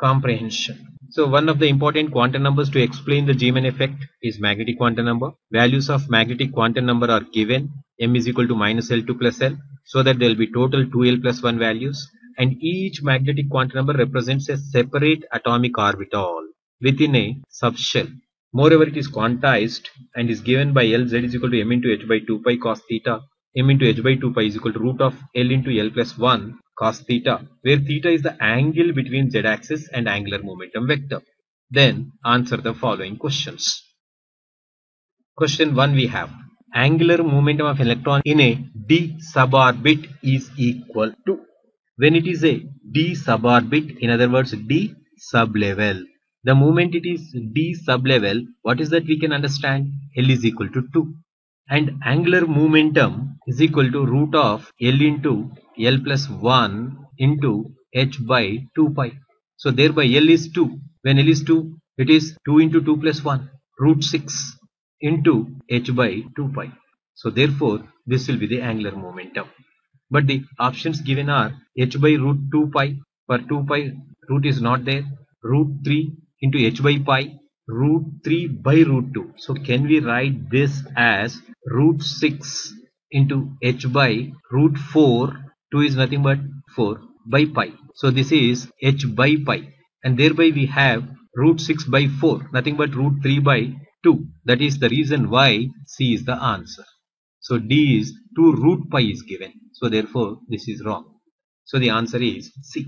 comprehension. So one of the important quantum numbers to explain the Zeeman effect is magnetic quantum number. Values of magnetic quantum number are given m is equal to minus L2 plus L so that there will be total 2L plus 1 values and each magnetic quantum number represents a separate atomic orbital within a subshell. Moreover, it is quantized and is given by Lz is equal to m into h by 2 pi cos theta m into h by 2 pi is equal to root of L into L plus 1 cos theta where theta is the angle between z-axis and angular momentum vector. Then answer the following questions. Question 1 we have angular momentum of electron in a d suborbit is equal to when it is a d suborbit in other words d sublevel the moment it is d sublevel what is that we can understand L is equal to 2 and angular momentum is equal to root of L into L plus 1 into h by 2 pi. So thereby L is 2. When L is 2, it is 2 into 2 plus 1, root 6 into h by 2 pi. So therefore, this will be the angular momentum. But the options given are h by root 2 pi, for 2 pi root is not there, root 3 into h by pi, root 3 by root 2. So can we write this as root 6 into h by root 4 2 is nothing but 4 by pi. So this is h by pi and thereby we have root 6 by 4 nothing but root 3 by 2 that is the reason why C is the answer. So D is 2 root pi is given so therefore this is wrong. So the answer is C.